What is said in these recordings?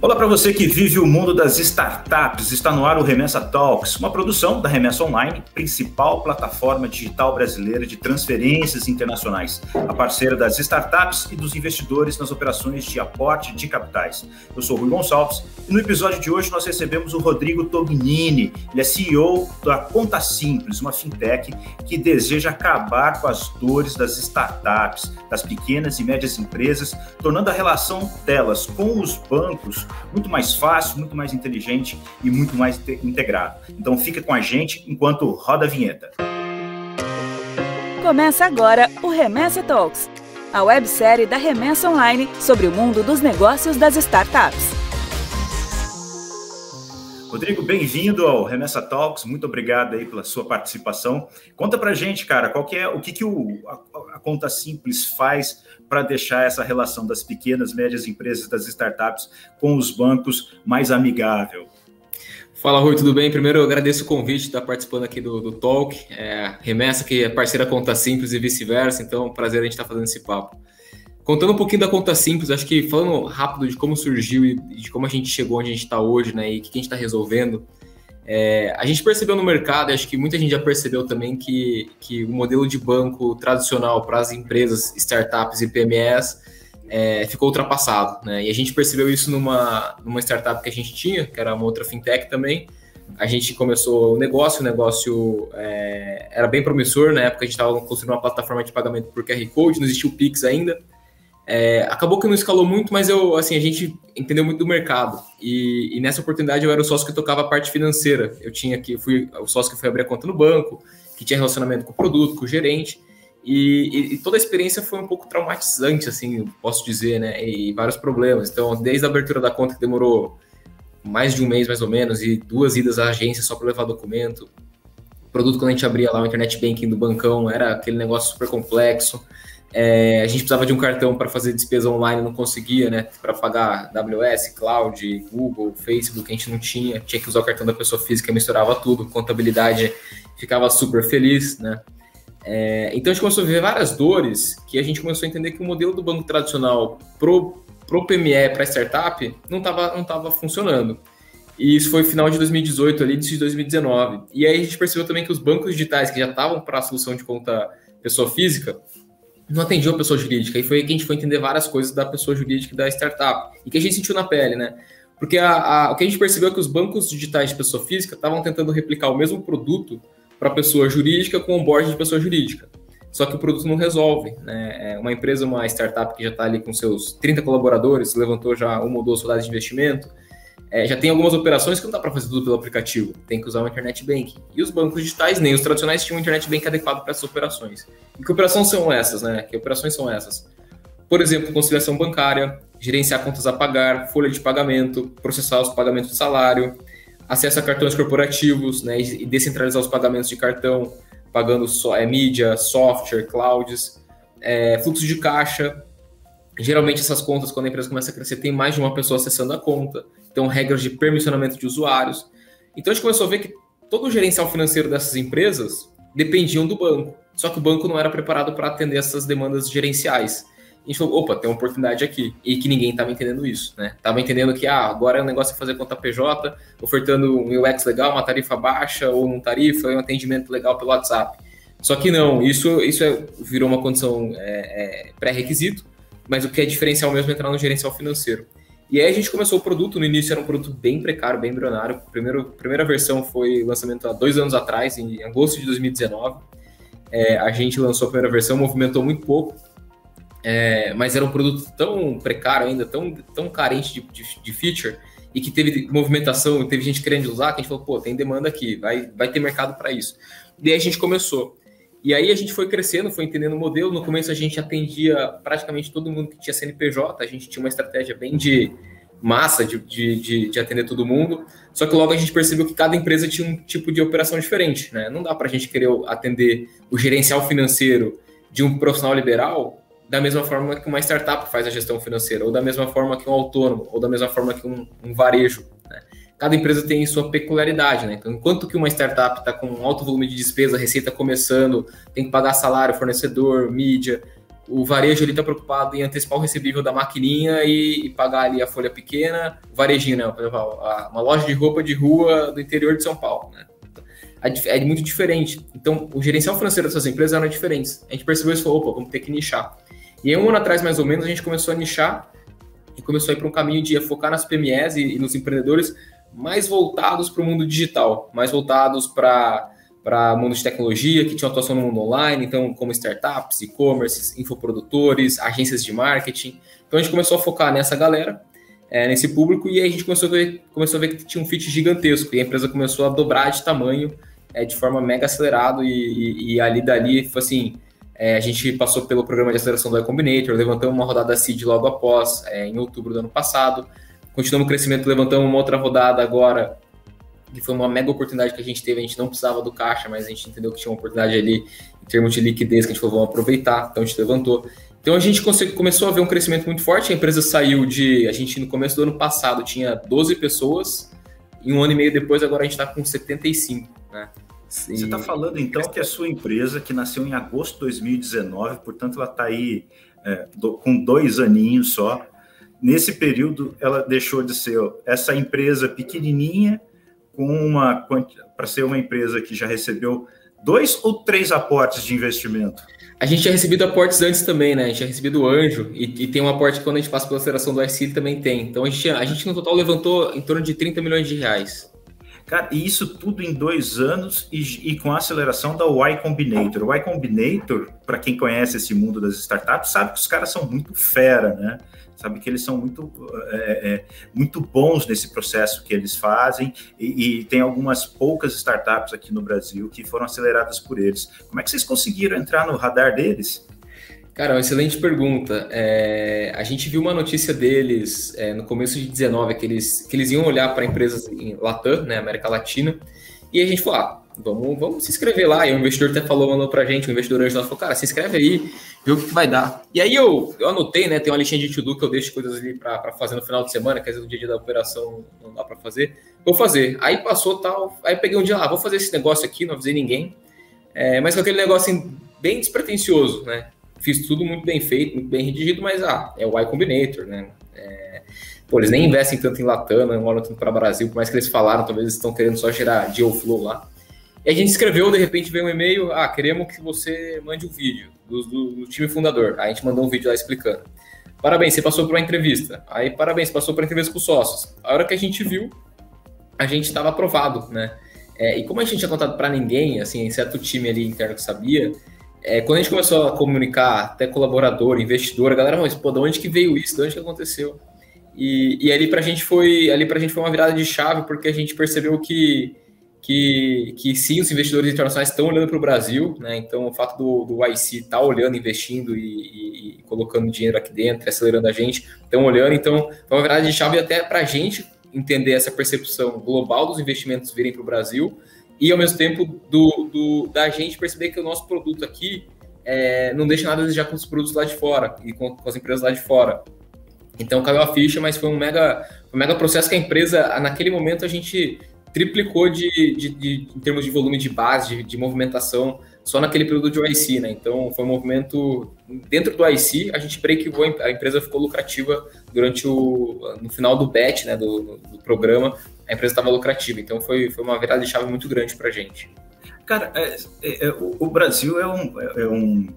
Olá para você que vive o mundo das startups. Está no ar o Remessa Talks, uma produção da Remessa Online, principal plataforma digital brasileira de transferências internacionais, a parceira das startups e dos investidores nas operações de aporte de capitais. Eu sou Rui Gonçalves e no episódio de hoje nós recebemos o Rodrigo Tognini. Ele é CEO da Conta Simples, uma fintech que deseja acabar com as dores das startups, das pequenas e médias empresas, tornando a relação delas com os bancos muito mais fácil, muito mais inteligente e muito mais integrado. Então fica com a gente enquanto roda a vinheta. Começa agora o Remessa Talks, a websérie da Remessa Online sobre o mundo dos negócios das startups. Rodrigo, bem-vindo ao Remessa Talks. Muito obrigado aí pela sua participação. Conta pra gente, cara, qual que é o que, que o, a, a conta simples faz para deixar essa relação das pequenas, médias empresas, das startups com os bancos mais amigável? Fala, Rui, tudo bem? Primeiro, eu agradeço o convite de estar participando aqui do, do Talk. É, remessa que é parceira Conta Simples e vice-versa, então prazer a gente estar fazendo esse papo. Contando um pouquinho da Conta Simples, acho que falando rápido de como surgiu e de como a gente chegou onde a gente está hoje, né, e o que a gente está resolvendo, é, a gente percebeu no mercado, acho que muita gente já percebeu também que, que o modelo de banco tradicional para as empresas, startups e PMEs é, ficou ultrapassado. Né? E a gente percebeu isso numa, numa startup que a gente tinha, que era uma outra fintech também. A gente começou o negócio, o negócio é, era bem promissor, na época a gente estava construindo uma plataforma de pagamento por QR Code, não existia o Pix ainda. É, acabou que não escalou muito, mas eu, assim, a gente entendeu muito do mercado. E, e, nessa oportunidade eu era o sócio que tocava a parte financeira. Eu tinha que fui o sócio que foi abrir a conta no banco, que tinha relacionamento com o produto, com o gerente. E, e, e toda a experiência foi um pouco traumatizante, assim, posso dizer, né? E vários problemas. Então, desde a abertura da conta que demorou mais de um mês mais ou menos e duas idas à agência só para levar documento. O produto quando a gente abria lá o internet banking do bancão era aquele negócio super complexo. É, a gente precisava de um cartão para fazer despesa online, não conseguia, né? Para pagar AWS, Cloud, Google, Facebook, a gente não tinha. Tinha que usar o cartão da pessoa física, misturava tudo. Contabilidade ficava super feliz, né? É, então a gente começou a ver várias dores que a gente começou a entender que o modelo do banco tradicional pro, pro PME, para startup, não estava não tava funcionando. E isso foi final de 2018, ali, início de 2019. E aí a gente percebeu também que os bancos digitais que já estavam para a solução de conta pessoa física não atendiam a pessoa jurídica. E foi aí que a gente foi entender várias coisas da pessoa jurídica e da startup. E que a gente sentiu na pele, né? Porque a, a, o que a gente percebeu é que os bancos digitais de pessoa física estavam tentando replicar o mesmo produto para pessoa jurídica com o board de pessoa jurídica. Só que o produto não resolve. Né? É uma empresa, uma startup que já está ali com seus 30 colaboradores, levantou já uma ou duas rodadas de investimento, é, já tem algumas operações que não dá para fazer tudo pelo aplicativo, tem que usar o internet banking. E os bancos digitais, nem os tradicionais, tinham um internet banking adequado para essas operações. E que operações são essas, né? Que operações são essas? Por exemplo, conciliação bancária, gerenciar contas a pagar, folha de pagamento, processar os pagamentos de salário, acesso a cartões corporativos, né? E descentralizar os pagamentos de cartão, pagando só é, mídia, software, clouds, é, fluxo de caixa. Geralmente essas contas, quando a empresa começa a crescer, tem mais de uma pessoa acessando a conta então regras de permissionamento de usuários. Então a gente começou a ver que todo o gerencial financeiro dessas empresas dependiam do banco. Só que o banco não era preparado para atender essas demandas gerenciais. A gente falou, opa, tem uma oportunidade aqui. E que ninguém estava entendendo isso, né? Tava entendendo que, ah, agora é um negócio de fazer conta PJ, ofertando um UX legal, uma tarifa baixa ou um tarifa, um atendimento legal pelo WhatsApp. Só que não, isso, isso é, virou uma condição é, é, pré-requisito, mas o que é diferencial mesmo é entrar no gerencial financeiro. E aí a gente começou o produto, no início era um produto bem precário, bem embrionário. A primeira, versão foi lançamento há dois anos atrás, em agosto de 2019. É, a gente lançou a primeira versão, movimentou muito pouco, é, mas era um produto tão precário ainda, tão, tão carente de, de, de, feature, e que teve movimentação, teve gente querendo usar, que a gente falou, pô, tem demanda aqui, vai, vai ter mercado para isso. E aí a gente começou. E aí a gente foi crescendo, foi entendendo o modelo. No começo a gente atendia praticamente todo mundo que tinha CNPJ, a gente tinha uma estratégia bem de massa de, de, de, de, atender todo mundo. Só que logo a gente percebeu que cada empresa tinha um tipo de operação diferente. Né? Não dá para a gente querer atender o gerencial financeiro de um profissional liberal da mesma forma que uma startup faz a gestão financeira, ou da mesma forma que um autônomo, ou da mesma forma que um, um varejo. Né? Cada empresa tem sua peculiaridade, né? Então, enquanto que uma startup está com um alto volume de despesa, receita começando, tem que pagar salário, fornecedor, mídia, o varejo ele está preocupado em antecipar o recebível da maquininha e, e, pagar ali a folha pequena, o varejinho, né? Por exemplo, uma loja de roupa de rua do interior de São Paulo, né? É, é muito diferente. Então, o gerencial financeiro dessas empresas era diferente. A gente percebeu isso e falou, opa, vamos ter que nichar. E aí, um ano atrás, mais ou menos, a gente começou a nichar e começou a ir para um caminho de focar nas PMEs e, e nos empreendedores mais voltados para o mundo digital, mais voltados para para mundo de tecnologia, que tinha atuação no mundo online, então como startups, e-commerce, infoprodutores, agências de marketing. Então a gente começou a focar nessa galera, é, nesse público, e aí a gente começou a, ver, começou a ver que tinha um fit gigantesco, e a empresa começou a dobrar de tamanho é, de forma mega acelerada, e, e, e ali dali foi assim, é, a gente passou pelo programa de aceleração do iCombinator, levantamos uma rodada seed logo após, é, em outubro do ano passado, continuamos o crescimento, levantamos uma outra rodada agora que foi uma mega oportunidade que a gente teve, a gente não precisava do caixa, mas a gente entendeu que tinha uma oportunidade ali em termos de liquidez que a gente falou, vamos aproveitar, então a gente levantou. Então a gente começou a ver um crescimento muito forte, a empresa saiu de, a gente no começo do ano passado tinha 12 pessoas, e um ano e meio depois agora a gente está com 75, né? Você está falando então que a sua empresa, que nasceu em agosto de 2019, portanto ela está aí é, do, com dois aninhos só, nesse período ela deixou de ser essa empresa pequenininha com uma para ser uma empresa que já recebeu dois ou três aportes de investimento? A gente tinha recebido aportes antes também, né? A gente tinha recebido o anjo e, e tem um aporte que quando a gente passa pela aceleração do IC também tem. Então a gente, a gente no total levantou em torno de 30 milhões de reais. Cara, e isso tudo em dois anos e, e, com a aceleração da Y Combinator. O Y Combinator, para quem conhece esse mundo das startups, sabe que os caras são muito fera, né? sabe que eles são muito, é, é, muito bons nesse processo que eles fazem e, e, tem algumas poucas startups aqui no Brasil que foram aceleradas por eles. Como é que vocês conseguiram entrar no radar deles? Cara, uma excelente pergunta. É, a gente viu uma notícia deles é, no começo de 19, que eles, que eles iam olhar para empresas em Latam, né, América Latina, e a gente falou, ah, vamos, vamos se inscrever lá. E o investidor até falou, mandou pra gente, o investidor anjo falou, cara, se inscreve aí, vê o que, que, vai dar. E aí eu, eu anotei, né, tem uma listinha de to-do que eu deixo coisas ali para fazer no final de semana, que às vezes no dia, dia da operação não dá para fazer. Vou fazer. Aí passou tal, aí peguei um dia ah, vou fazer esse negócio aqui, não avisei ninguém, é, mas com aquele negócio assim, bem despretensioso, né. Fiz tudo muito bem feito, muito bem redigido, mas ah, é o Y Combinator, né. É, pô, eles nem investem tanto em Latam, não olham tanto para Brasil, por mais que eles falaram, talvez eles estão querendo só gerar deal flow lá. E a gente escreveu, de repente veio um e-mail, ah, queremos que você mande um vídeo do, do, do time fundador. Aí a gente mandou um vídeo lá explicando. Parabéns, você passou por uma entrevista. Aí, parabéns, passou por uma entrevista com sócios. A hora que a gente viu, a gente estava aprovado, né? É, e como a gente tinha contado para ninguém, assim, exceto o time ali interno que sabia, é, quando a gente começou a comunicar, até colaborador, investidor, a galera, mas pô, de onde que veio isso? De onde que aconteceu? E, e ali pra gente foi, ali pra gente foi uma virada de chave, porque a gente percebeu que que, que sim, os investidores internacionais estão olhando para o Brasil, né? Então, o fato do, do IC estar tá olhando, investindo e, e, e, colocando dinheiro aqui dentro, acelerando a gente, estão olhando. Então, é uma verdade de chave até para a gente entender essa percepção global dos investimentos virem para o Brasil e, ao mesmo tempo, do, do, da gente perceber que o nosso produto aqui é, não deixa nada a desejar com os produtos lá de fora e com, com as empresas lá de fora. Então, caiu a ficha, mas foi um mega, um mega processo que a empresa, naquele momento, a gente triplicou de, de, de, em termos de volume de base, de, de, movimentação, só naquele período de OIC, né? Então, foi um movimento dentro do OIC, a gente breakou, a empresa ficou lucrativa durante o no final do bet, né, do, do programa, a empresa estava lucrativa. Então, foi, foi uma virada de chave muito grande para a gente. Cara, é, é, é, o, Brasil é um, é um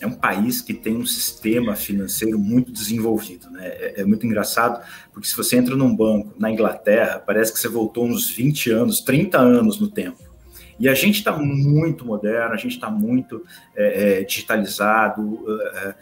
é um país que tem um sistema financeiro muito desenvolvido. Né? É, é, muito engraçado, porque se você entra num banco na Inglaterra, parece que você voltou uns 20 anos, 30 anos no tempo. E a gente está muito moderno, a gente está muito é, é, digitalizado, é, é,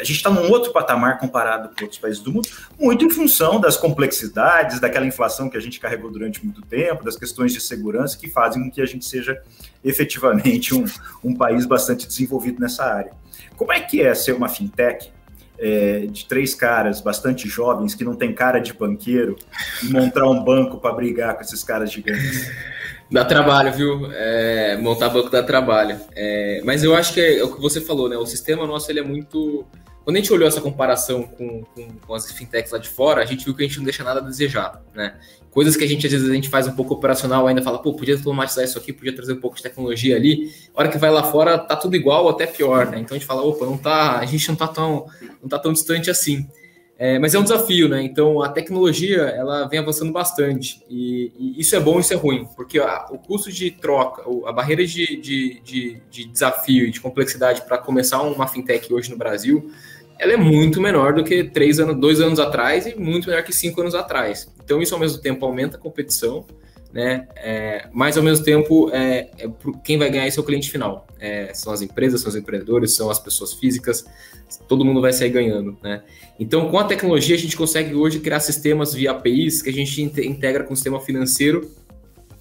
a gente está num outro patamar comparado com outros países do mundo, muito em função das complexidades, daquela inflação que a gente carregou durante muito tempo, das questões de segurança que fazem com que a gente seja efetivamente um, um país bastante desenvolvido nessa área. Como é que é ser uma fintech é, de três caras bastante jovens que não tem cara de banqueiro e montar um banco para brigar com esses caras gigantes? Dá trabalho, viu? É, montar banco dá trabalho. É, mas eu acho que é, é, o que você falou, né? O sistema nosso ele é muito quando a gente olhou essa comparação com, com, com, as fintechs lá de fora, a gente viu que a gente não deixa nada a desejar, né? Coisas que a gente, às vezes, a gente faz um pouco operacional, ainda fala, pô, podia automatizar isso aqui, podia trazer um pouco de tecnologia ali. A hora que vai lá fora, tá tudo igual ou até pior, né? Então a gente fala, opa, não tá, a gente não tá tão, não tá tão distante assim. É, mas é um desafio, né? Então a tecnologia ela vem avançando bastante e, e isso é bom, isso é ruim, porque a, o custo de troca, a barreira de, de, de, de desafio e de complexidade para começar uma fintech hoje no Brasil, ela é muito menor do que três anos, dois anos atrás e muito menor que cinco anos atrás. Então isso ao mesmo tempo aumenta a competição, né? É, mas ao mesmo tempo, é, é, quem vai ganhar esse é o cliente final. É, são as empresas, são os empreendedores, são as pessoas físicas, todo mundo vai sair ganhando, né? Então, com a tecnologia, a gente consegue hoje criar sistemas via APIs que a gente integra com o sistema financeiro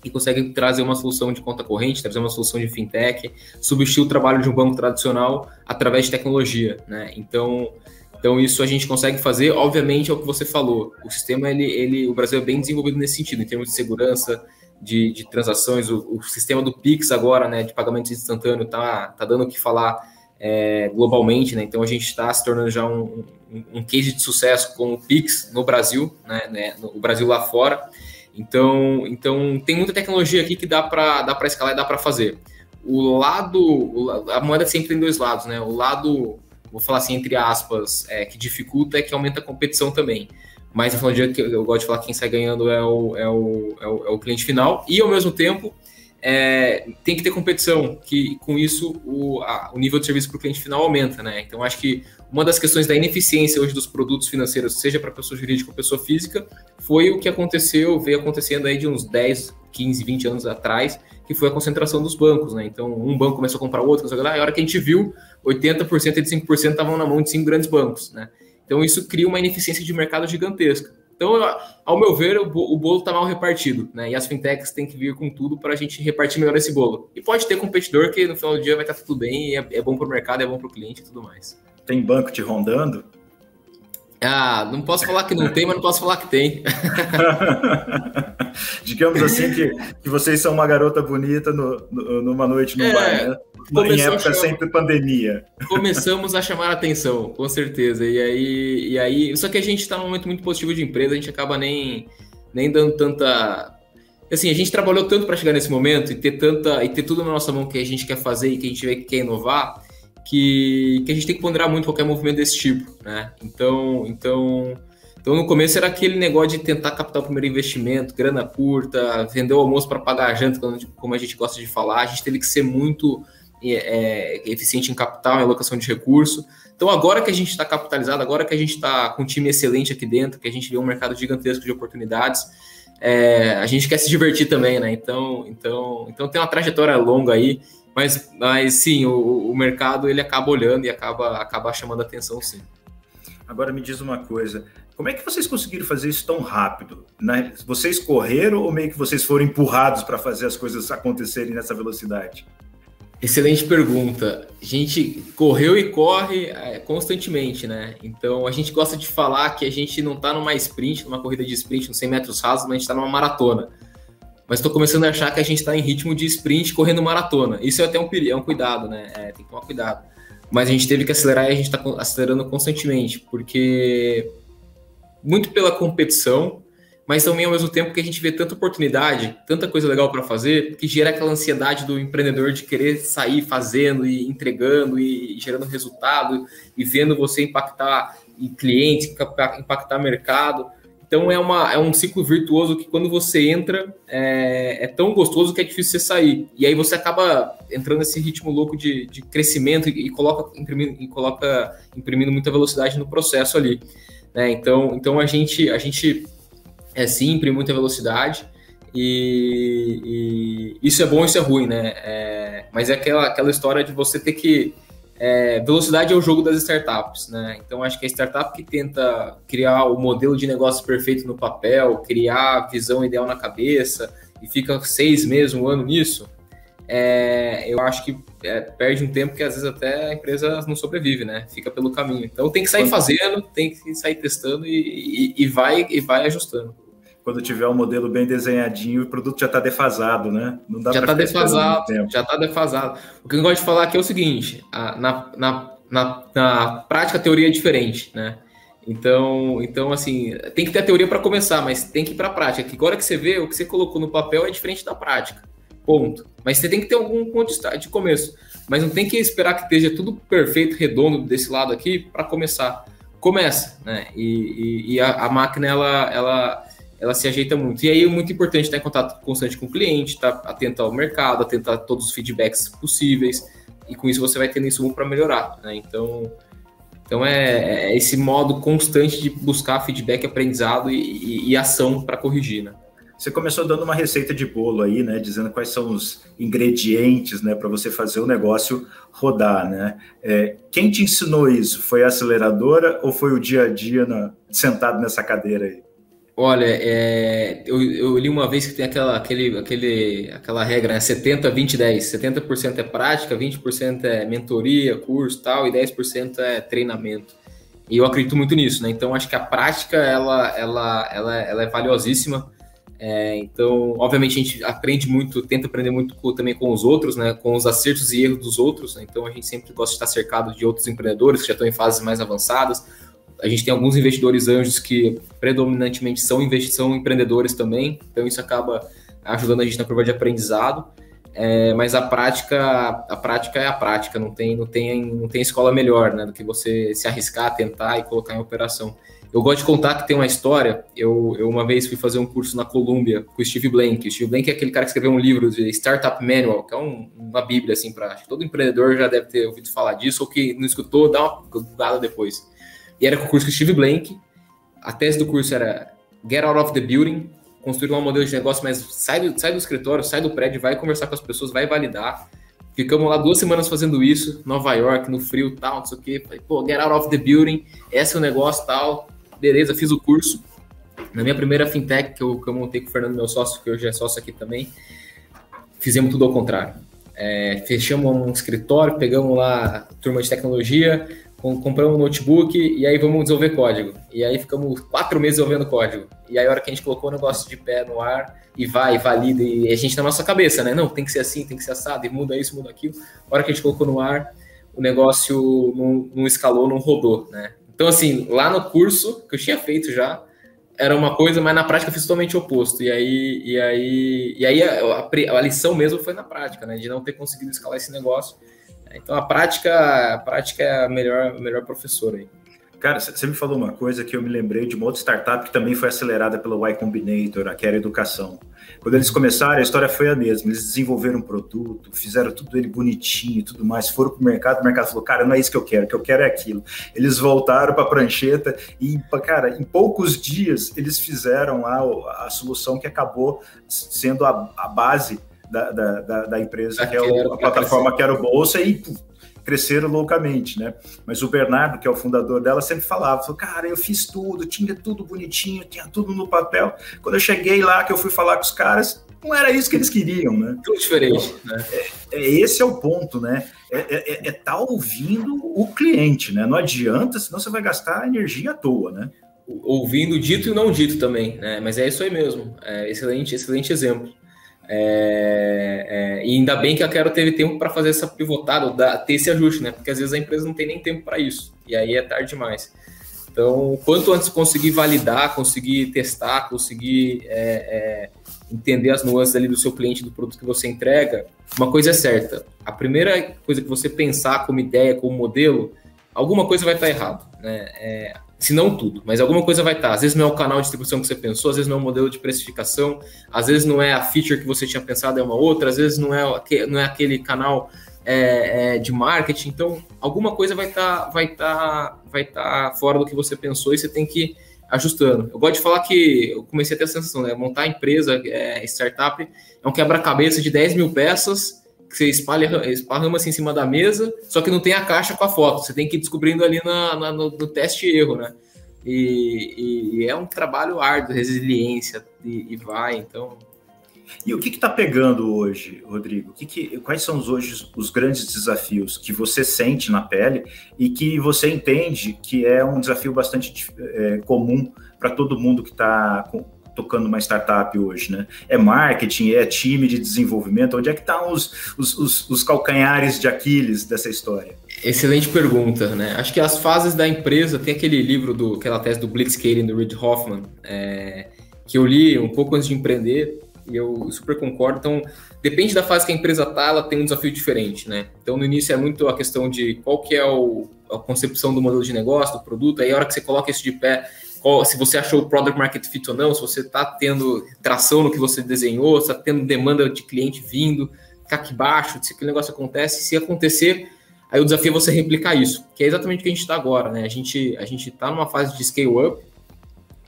e consegue trazer uma solução de conta corrente, trazer uma solução de fintech, substituir o trabalho de um banco tradicional através de tecnologia, né? Então, então, isso a gente consegue fazer, obviamente, é o que você falou. O sistema, ele, ele, o Brasil é bem desenvolvido nesse sentido, em termos de segurança, de, de transações. O, o, sistema do Pix agora, né, de pagamento instantâneo, tá, tá dando o que falar é, globalmente, né? Então, a gente está se tornando já um, um, um, case de sucesso com o Pix no Brasil, né, né no Brasil lá fora. Então, então tem muita tecnologia aqui que dá para dá para escalar e dá para fazer. O lado, a moeda sempre tem dois lados, né? O lado vou falar assim, entre aspas, é, que dificulta é que aumenta a competição também. Mas no final eu gosto de falar que quem sai ganhando é o, é o, é o, é o cliente final. E, ao mesmo tempo, é, tem que ter competição, que com isso o, a, o nível de serviço para o cliente final aumenta, né? Então, acho que uma das questões da ineficiência hoje dos produtos financeiros, seja para pessoa jurídica ou pessoa física, foi o que aconteceu, veio acontecendo aí de uns 10, 15, 20 anos atrás, que foi a concentração dos bancos, né? Então, um banco começou a comprar outro, e a hora que a gente viu, 80% e 5% estavam na mão de cinco grandes bancos, né? Então, isso cria uma ineficiência de mercado gigantesca. Então, ao meu ver, o bolo está mal repartido, né? E as fintechs têm que vir com tudo para a gente repartir melhor esse bolo. E pode ter competidor que no final do dia vai estar tá tudo bem, é, é bom para o mercado, é bom para o cliente e tudo mais. Tem banco te rondando? Ah, não posso falar que não tem, mas não posso falar que tem. Digamos assim que, que vocês são uma garota bonita no, no, numa noite no é, bar, né? Em época chamar, sempre pandemia. Começamos a chamar a atenção, com certeza. E aí, e aí, só que a gente está num momento muito positivo de empresa, a gente acaba nem, nem dando tanta. Assim, a gente trabalhou tanto para chegar nesse momento e ter tanta e ter tudo na nossa mão que a gente quer fazer e que a gente quer inovar que, que a gente tem que ponderar muito qualquer movimento desse tipo, né? Então, então, então no começo era aquele negócio de tentar captar o primeiro investimento, grana curta, vender o almoço para pagar a janta, como a gente gosta de falar. A gente teve que ser muito é, eficiente em capital, em alocação de recurso. Então, agora que a gente está capitalizado, agora que a gente está com um time excelente aqui dentro, que a gente vê um mercado gigantesco de oportunidades, é, a gente quer se divertir também, né? Então, então, então tem uma trajetória longa aí mas, mas sim, o, o mercado ele acaba olhando e acaba, acaba chamando atenção, sim. Agora me diz uma coisa, como é que vocês conseguiram fazer isso tão rápido? Né? Vocês correram ou meio que vocês foram empurrados para fazer as coisas acontecerem nessa velocidade? Excelente pergunta. A gente correu e corre é, constantemente, né? Então a gente gosta de falar que a gente não está numa sprint, numa corrida de sprint, nos 100 metros rasos, mas a gente está numa maratona mas estou começando a achar que a gente está em ritmo de sprint correndo maratona. Isso é até um, é um cuidado, né? É, tem que tomar cuidado. Mas a gente teve que acelerar e a gente está acelerando constantemente, porque muito pela competição, mas também ao mesmo tempo que a gente vê tanta oportunidade, tanta coisa legal para fazer, que gera aquela ansiedade do empreendedor de querer sair fazendo e entregando e gerando resultado e vendo você impactar em clientes, impactar mercado. Então é, uma, é um ciclo virtuoso que quando você entra é, é, tão gostoso que é difícil você sair. E aí você acaba entrando nesse ritmo louco de, de crescimento e, e, coloca, imprimindo, e coloca imprimindo muita velocidade no processo ali. Né? Então, então a gente a gente é sim imprime muita velocidade. E, e, isso é bom, isso é ruim, né? É, mas é aquela, aquela história de você ter que é, velocidade é o jogo das startups, né? Então acho que a startup que tenta criar o modelo de negócio perfeito no papel, criar a visão ideal na cabeça e fica seis meses, um ano nisso, é, eu acho que é, perde um tempo que às vezes até a empresa não sobrevive, né? Fica pelo caminho. Então tem que sair fazendo, tem que sair testando e, e, e vai e vai ajustando quando tiver um modelo bem desenhadinho, o produto já está defasado, né? Não dá já está defasado, já está defasado. O que eu gosto de falar aqui é o seguinte: a, na, na, na, na prática a teoria é diferente, né? Então, então assim, tem que ter a teoria para começar, mas tem que ir para a prática. Que agora que você vê, o que você colocou no papel é diferente da prática. Ponto. Mas você tem que ter algum ponto de começo. Mas não tem que esperar que esteja tudo perfeito, redondo desse lado aqui para começar. Começa, né? E, e, e a, a, máquina ela, ela, ela se ajeita muito. E aí é muito importante estar em contato constante com o cliente, estar atento ao mercado, atento a todos os feedbacks possíveis. E com isso você vai tendo insumo para melhorar. Né? Então, então é, é, esse modo constante de buscar feedback, aprendizado e, e, e ação para corrigir. Né? Você começou dando uma receita de bolo aí, né? Dizendo quais são os ingredientes, né, para você fazer o negócio rodar, né? É, quem te ensinou isso? Foi a aceleradora ou foi o dia a dia na, sentado nessa cadeira aí? Olha, é, eu, eu, li uma vez que tem aquela, aquele, aquele, aquela regra, né? 70, 20, 10. 70% é prática, 20% é mentoria, curso tal, e 10% é treinamento. E eu acredito muito nisso, né? Então, acho que a prática, ela, ela, ela, ela é valiosíssima é, então, obviamente, a gente aprende muito, tenta aprender muito com, também com os outros, né, com os acertos e erros dos outros. Né, então, a gente sempre gosta de estar cercado de outros empreendedores que já estão em fases mais avançadas. A gente tem alguns investidores anjos que predominantemente são, são empreendedores também, então isso acaba ajudando a gente na curva de aprendizado. É, mas a prática, a prática é a prática, não tem, não tem, não tem escola melhor, né, do que você se arriscar, tentar e colocar em operação. Eu gosto de contar que tem uma história. Eu, eu uma vez fui fazer um curso na Colômbia com o Steve Blank. O Steve Blank é aquele cara que escreveu um livro de Startup Manual, que é um, uma bíblia, assim, para todo empreendedor já deve ter ouvido falar disso, ou que não escutou, dá uma googlada depois. E era com o curso o Steve Blank. A tese do curso era Get Out of the Building, construir um modelo de negócio, mas sai do, sai do escritório, sai do prédio, vai conversar com as pessoas, vai validar. Ficamos lá duas semanas fazendo isso, Nova York, no frio tal, não sei o quê. Falei, pô, get out of the building, esse é o negócio tal beleza, fiz o curso. Na minha primeira fintech, que eu, que eu montei com o Fernando, meu sócio, que hoje é sócio aqui também, fizemos tudo ao contrário. É, fechamos um escritório, pegamos lá turma de tecnologia, compramos um notebook e aí vamos desenvolver código. E aí ficamos quatro meses desenvolvendo código. E aí a hora que a gente colocou o negócio de pé no ar e vai, valida, e a gente na nossa cabeça, né? Não, tem que ser assim, tem que ser assado, e muda isso, muda aquilo. A hora que a gente colocou no ar, o negócio não, não escalou, não rodou, né? Então, assim, lá no curso, que eu tinha feito já, era uma coisa, mas na prática eu fiz totalmente oposto. E aí, e aí, e aí a, a, a, lição mesmo foi na prática, né? De não ter conseguido escalar esse negócio. Então a prática, a prática é a melhor, a melhor professora aí. Cara, você me falou uma coisa que eu me lembrei de uma outra startup que também foi acelerada pelo Y Combinator, a que era educação. Quando eles começaram, a história foi a mesma. Eles desenvolveram um produto, fizeram tudo ele bonitinho e tudo mais, foram para o mercado, o mercado falou, cara, não é isso que eu quero, o que eu quero é aquilo. Eles voltaram para a prancheta e, cara, em poucos dias eles fizeram lá a solução que acabou sendo a, a base da, da, da, da empresa, que é o, a plataforma que era o Bolsa, e cresceram loucamente, né? Mas o Bernardo, que é o fundador dela, sempre falava, falou, cara, eu fiz tudo, tinha tudo bonitinho, tinha tudo no papel. Quando eu cheguei lá, que eu fui falar com os caras, não era isso que eles queriam, né? Tudo diferente, então, né? É, é, esse é o ponto, né? É estar é, é, é tá ouvindo o cliente, né? Não adianta, senão você vai gastar energia à toa, né? Ouvindo dito e não dito também, né? Mas é isso aí mesmo. É excelente, excelente exemplo. É, é, e ainda bem que a Quero teve tempo para fazer essa pivotada, ter esse ajuste, né? Porque às vezes a empresa não tem nem tempo para isso, e aí é tarde demais. Então, quanto antes conseguir validar, conseguir testar, conseguir é, é, entender as nuances ali do seu cliente, do produto que você entrega, uma coisa é certa: a primeira coisa que você pensar como ideia, como modelo, alguma coisa vai estar errado. Né? Se não tudo, mas alguma coisa vai estar. Às vezes não é o canal de distribuição que você pensou, às vezes não é o modelo de precificação, às vezes não é a feature que você tinha pensado, é uma outra, às vezes não é, não é aquele canal é, é, de marketing. Então, alguma coisa vai estar vai tá, vai tá fora do que você pensou e você tem que ir ajustando. Eu gosto de falar que eu comecei a ter a sensação, né? Montar empresa, é, startup, é um quebra-cabeça de 10 mil peças que você espalha, esparrama assim em cima da mesa, só que não tem a caixa com a foto. Você tem que ir descobrindo ali na, na no, no, teste erro, né? E, e, é um trabalho árduo, resiliência, e, e vai, então... E o que está pegando hoje, Rodrigo? Que que, quais são hoje os grandes desafios que você sente na pele e que você entende que é um desafio bastante é, comum para todo mundo que está tocando uma startup hoje, né? É marketing, é time de desenvolvimento, onde é que estão tá os, os, os, os calcanhares de Aquiles dessa história? Excelente pergunta, né? Acho que as fases da empresa, tem aquele livro, do, aquela tese do Blitzscaling, do Reid Hoffman, é, que eu li um pouco antes de empreender, e eu super concordo. Então, depende da fase que a empresa está, ela tem um desafio diferente, né? Então, no início é muito a questão de qual que é o, a concepção do modelo de negócio, do produto, aí a hora que você coloca isso de pé, qual, se você achou o product market fit ou não, se você está tendo tração no que você desenhou, se está tendo demanda de cliente vindo, CAC baixo, se aquele negócio acontece, se acontecer, aí o desafio é você replicar isso, que é exatamente o que a gente está agora, né? A gente a gente está numa fase de scale up,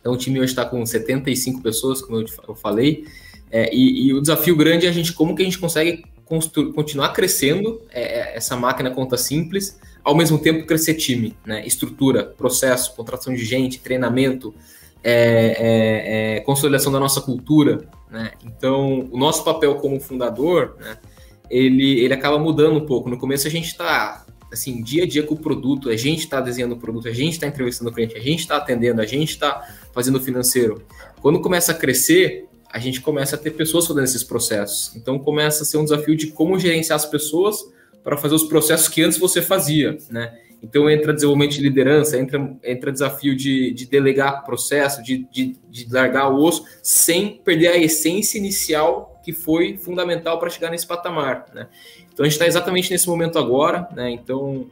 então o time hoje está com 75 pessoas, como eu falei, é, e, e, o desafio grande é a gente como que a gente consegue continuar crescendo é, é, essa máquina conta simples, ao mesmo tempo crescer time, né? estrutura, processo, contratação de gente, treinamento, é, é, é, consolidação da nossa cultura. Né? Então, o nosso papel como fundador, né, ele, ele acaba mudando um pouco. No começo a gente está assim, dia a dia com o produto, a gente está desenhando o produto, a gente está entrevistando o cliente, a gente está atendendo, a gente está fazendo o financeiro. Quando começa a crescer, a gente começa a ter pessoas fazendo esses processos. Então começa a ser um desafio de como gerenciar as pessoas para fazer os processos que antes você fazia, né? Então entra desenvolvimento de liderança, entra, entra desafio de, de delegar processo, de, de, de largar o osso, sem perder a essência inicial que foi fundamental para chegar nesse patamar, né? Então a gente está exatamente nesse momento agora, né? Então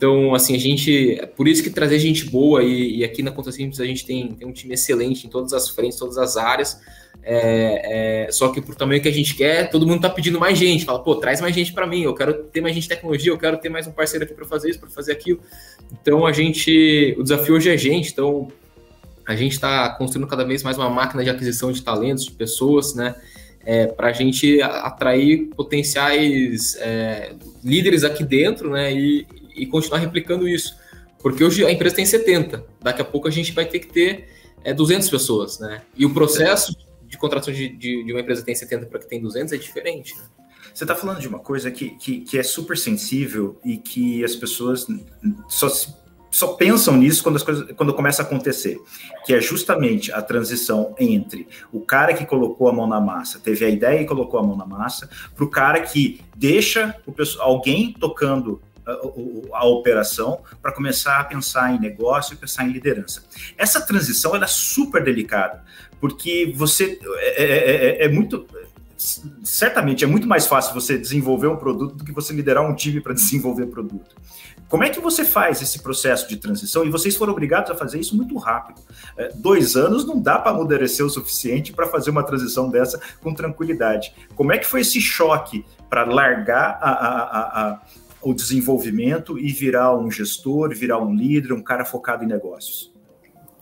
então, assim, a gente. Por isso que trazer gente boa, e, e aqui na Conta Simples a gente tem, tem, um time excelente em todas as frentes, todas as áreas. É, é, só que por tamanho que a gente quer, todo mundo tá pedindo mais gente. Fala, pô, traz mais gente para mim, eu quero ter mais gente de tecnologia, eu quero ter mais um parceiro aqui para fazer isso, para fazer aquilo. Então a gente. O desafio hoje é a gente, então a gente está construindo cada vez mais uma máquina de aquisição de talentos, de pessoas, né? É, para a gente atrair potenciais é, líderes aqui dentro, né? E, e continuar replicando isso. Porque hoje a empresa tem 70, daqui a pouco a gente vai ter que ter é, 200 pessoas, né? E o processo contratação de, de, de uma empresa que tem 70 para que tem 200 é diferente, né? Você está falando de uma coisa que, que, que, é super sensível e que as pessoas só, só pensam nisso quando as coisas quando começa a acontecer, que é justamente a transição entre o cara que colocou a mão na massa, teve a ideia e colocou a mão na massa, para o cara que deixa o pessoal, alguém tocando a, a operação para começar a pensar em negócio pensar em liderança. Essa transição é super delicada, porque você é, é, é, é muito certamente é muito mais fácil você desenvolver um produto do que você liderar um time para desenvolver produto. Como é que você faz esse processo de transição? E vocês foram obrigados a fazer isso muito rápido. É, dois anos não dá para amadurecer o suficiente para fazer uma transição dessa com tranquilidade. Como é que foi esse choque para largar a, a, a, o desenvolvimento e virar um gestor, virar um líder, um cara focado em negócios?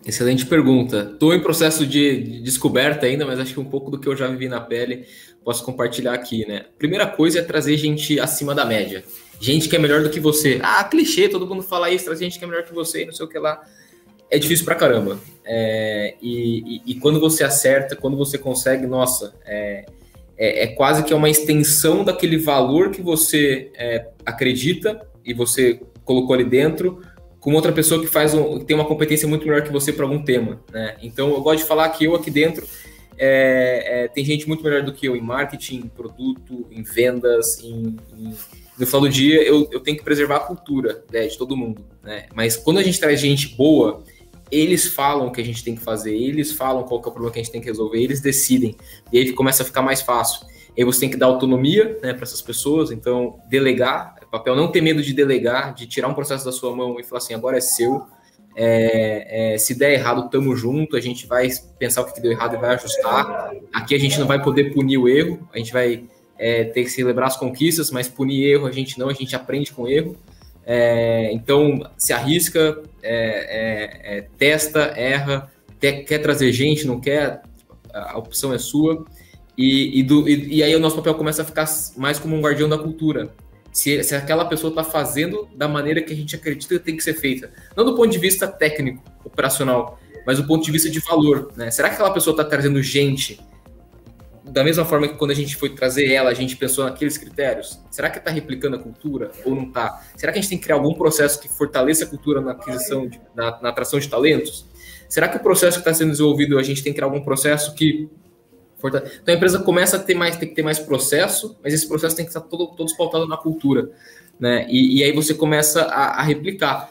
Excelente pergunta. Estou em processo de descoberta ainda, mas acho que um pouco do que eu já vivi na pele posso compartilhar aqui, né? Primeira coisa é trazer gente acima da média. Gente que é melhor do que você. Ah, clichê, todo mundo fala isso, traz gente que é melhor que você, não sei o que lá. É difícil pra caramba. É, e, e, e, quando você acerta, quando você consegue, nossa, é, é, é, quase que uma extensão daquele valor que você é, acredita e você colocou ali dentro com outra pessoa que faz um, que tem uma competência muito melhor que você para algum tema, né? Então eu gosto de falar que eu aqui dentro é, é, tem gente muito melhor do que eu em marketing, em produto, em vendas, em, em no final do dia eu, eu tenho que preservar a cultura né, de todo mundo, né? Mas quando a gente traz gente boa eles falam o que a gente tem que fazer, eles falam qual é o problema que a gente tem que resolver, eles decidem. E aí começa a ficar mais fácil. E aí você tem que dar autonomia né, para essas pessoas, então delegar, papel não ter medo de delegar, de tirar um processo da sua mão e falar assim, agora é seu. É, é, se der errado, tamo junto, a gente vai pensar o que deu errado e vai ajustar. Aqui a gente não vai poder punir o erro, a gente vai é, ter que celebrar as conquistas, mas punir erro a gente não, a gente aprende com erro. É, então, se arrisca, é, é, testa, erra, quer, quer, trazer gente, não quer, a opção é sua. E, e, do, e, e, aí o nosso papel começa a ficar mais como um guardião da cultura. Se, se aquela pessoa está fazendo da maneira que a gente acredita que tem que ser feita. Não do ponto de vista técnico, operacional, mas do ponto de vista de valor. Né? Será que aquela pessoa está trazendo gente da mesma forma que quando a gente foi trazer ela, a gente pensou naqueles critérios? Será que está replicando a cultura ou não está? Será que a gente tem que criar algum processo que fortaleça a cultura na aquisição, de, na, na, atração de talentos? Será que o processo que está sendo desenvolvido, a gente tem que criar algum processo que então a empresa começa a ter mais, tem que ter mais processo, mas esse processo tem que estar todo, todos pautado na cultura, né? E, e aí você começa a, a replicar.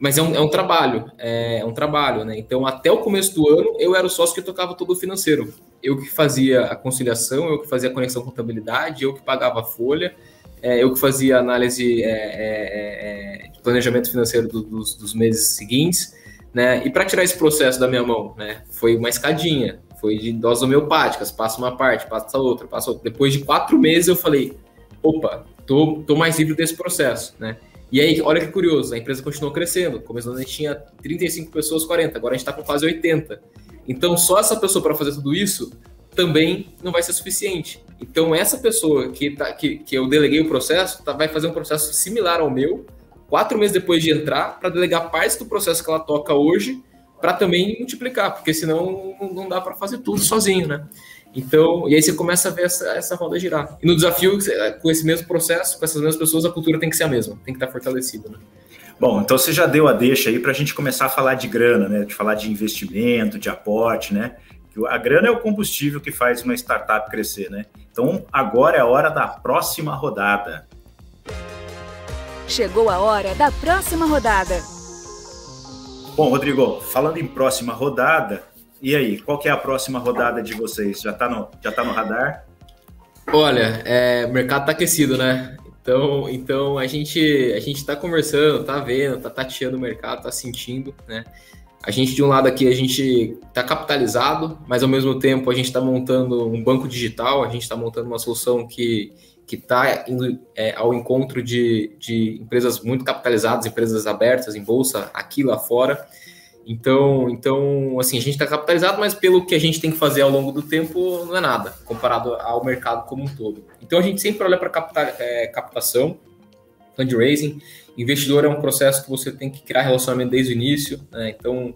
Mas é um, é um trabalho, é, é, um trabalho, né? Então, até o começo do ano, eu era o sócio que tocava todo o financeiro. Eu que fazia a conciliação, eu que fazia a conexão contabilidade, eu que pagava a folha, é, eu que fazia análise é, é, é, de planejamento financeiro do, dos, dos meses seguintes, né? E para tirar esse processo da minha mão, né? Foi uma escadinha, foi de doses homeopáticas, passa uma parte, passa outra, passa outra. Depois de quatro meses eu falei, opa, tô, tô mais livre desse processo, né? E aí, olha que curioso, a empresa continuou crescendo. Começando a gente tinha 35 pessoas, 40, agora a gente está com quase 80. Então, só essa pessoa para fazer tudo isso também não vai ser suficiente. Então, essa pessoa que, tá, que, que eu deleguei o processo tá, vai fazer um processo similar ao meu, quatro meses depois de entrar, para delegar partes do processo que ela toca hoje para também multiplicar, porque senão não dá para fazer tudo sozinho, né? Então, e aí você começa a ver essa, essa roda girar. E no desafio, com esse mesmo processo, com essas mesmas pessoas, a cultura tem que ser a mesma, tem que estar fortalecida, né? Bom, então você já deu a deixa aí para a gente começar a falar de grana, né? De falar de investimento, de aporte, né? A grana é o combustível que faz uma startup crescer, né? Então agora é a hora da próxima rodada. Chegou a hora da próxima rodada. Bom, Rodrigo, falando em próxima rodada, e aí, qual que é a próxima rodada de vocês? Já está no, já tá no radar? Olha, é, o mercado está aquecido, né? Então, então a gente a gente está conversando, tá vendo, tá tateando o mercado, tá sentindo, né? A gente de um lado aqui a gente está capitalizado, mas ao mesmo tempo a gente está montando um banco digital, a gente está montando uma solução que que está indo é, ao encontro de, de empresas muito capitalizadas, empresas abertas em bolsa aqui lá fora. Então, então assim, a gente está capitalizado, mas pelo que a gente tem que fazer ao longo do tempo, não é nada, comparado ao mercado como um todo. Então, a gente sempre olha para é, captação, fundraising. Investidor é um processo que você tem que criar relacionamento desde o início. Né? Então,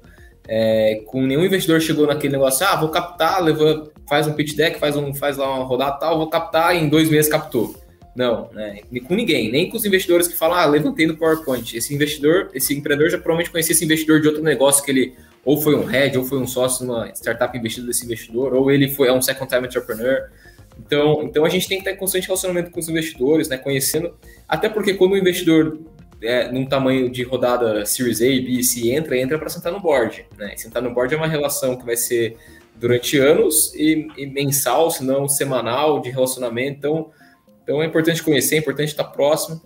é, com nenhum investidor chegou naquele negócio, ah, vou captar, leva, faz um pitch deck, faz, um, faz lá uma rodada tal, vou captar em dois meses captou. Não, né? com ninguém, nem com os investidores que falam, ah, levantei no PowerPoint. Esse investidor, esse empreendedor já provavelmente conhecia esse investidor de outro negócio que ele ou foi um head, ou foi um sócio numa startup investido desse investidor, ou ele foi é um second time entrepreneur. Então, então a gente tem que estar em constante relacionamento com os investidores, né? Conhecendo, até porque quando o investidor é, num tamanho de rodada Series A, B, C entra, entra para sentar no board. Né? sentar no board é uma relação que vai ser durante anos e, e, mensal, se não semanal, de relacionamento. Então, então é importante conhecer, é importante estar próximo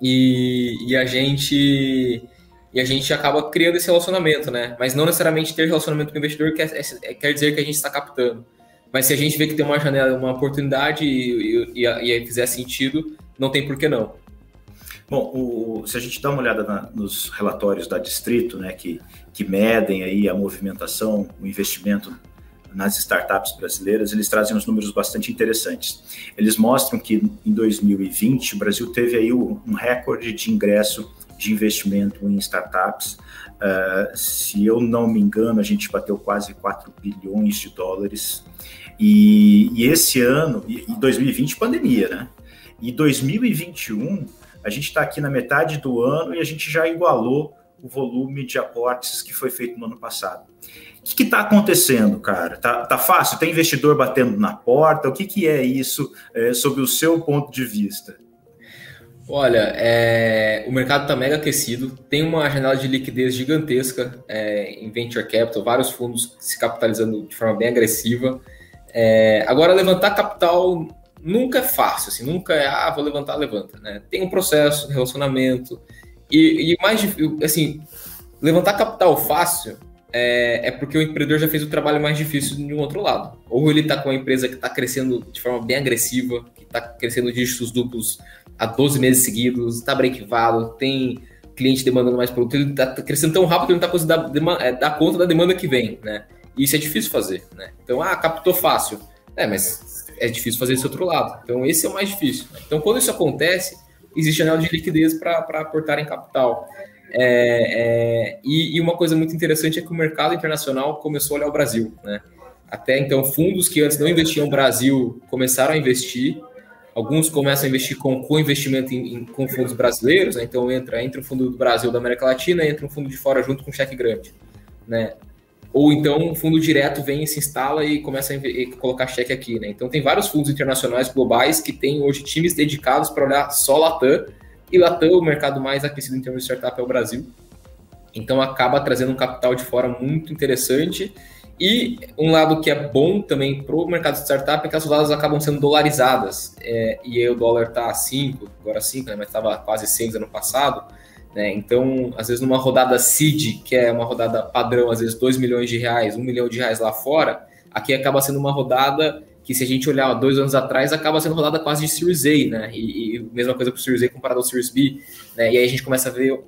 e, e a gente e a gente acaba criando esse relacionamento, né? Mas não necessariamente ter relacionamento com o investidor quer, é, é, quer dizer que a gente está captando. Mas se a gente vê que tem uma janela, uma oportunidade e, e, e, e fizer sentido, não tem por que não. Bom, o, se a gente dá uma olhada na, nos relatórios da Distrito, né, que, que medem aí a movimentação, o investimento nas startups brasileiras, eles trazem uns números bastante interessantes. Eles mostram que em 2020 o Brasil teve aí um recorde de ingresso de investimento em startups. Uh, se eu não me engano, a gente bateu quase 4 bilhões de dólares. E, e esse ano, e 2020, pandemia, né? E 2021 a gente está aqui na metade do ano e a gente já igualou o volume de aportes que foi feito no ano passado. O que está acontecendo, cara? Tá, tá, fácil? Tem investidor batendo na porta? O que, que é isso é, sob o seu ponto de vista? Olha, é, o mercado está mega aquecido, tem uma janela de liquidez gigantesca é, em venture capital, vários fundos se capitalizando de forma bem agressiva. É, agora, levantar capital nunca é fácil, assim, nunca é, ah, vou levantar, levanta, né? Tem um processo, relacionamento, e, e mais, assim, levantar capital fácil é, é, porque o empreendedor já fez o trabalho mais difícil de um outro lado. Ou ele está com uma empresa que está crescendo de forma bem agressiva, que está crescendo dígitos duplos há 12 meses seguidos, está breakivado, tem cliente demandando mais produto, ele está crescendo tão rápido que ele não está conseguindo dar, é, dar, conta da demanda que vem, né? E isso é difícil fazer, né? Então, ah, captou fácil. É, mas é difícil fazer esse outro lado. Então, esse é o mais difícil. Né? Então, quando isso acontece, existe anel de liquidez para aportar em capital. É, é, e, e, uma coisa muito interessante é que o mercado internacional começou a olhar o Brasil. Né? Até então, fundos que antes não investiam no Brasil começaram a investir. Alguns começam a investir com co-investimento em, em, com fundos brasileiros. Né? Então, entra, entra um fundo do Brasil da América Latina, entra um fundo de fora junto com cheque grande. Né? Ou então um fundo direto vem, se instala e começa a colocar cheque aqui, né? Então tem vários fundos internacionais globais que têm hoje times dedicados para olhar só Latam, e Latam, o mercado mais aquecido em termos de startup é o Brasil. Então acaba trazendo um capital de fora muito interessante. E um lado que é bom também para o mercado de startup é que as rodadas acabam sendo dolarizadas. É, e aí o dólar está a 5, agora 5, né, mas estava quase 6 ano passado. Né? Então, às vezes, numa rodada seed, que é uma rodada padrão, às vezes 2 milhões de reais, 1 milhão de reais lá fora, aqui acaba sendo uma rodada que, se a gente olhar dois anos atrás, acaba sendo rodada quase de Series A, né? E, e mesma coisa para o Series A comparado ao Series B, né? E aí a gente começa a ver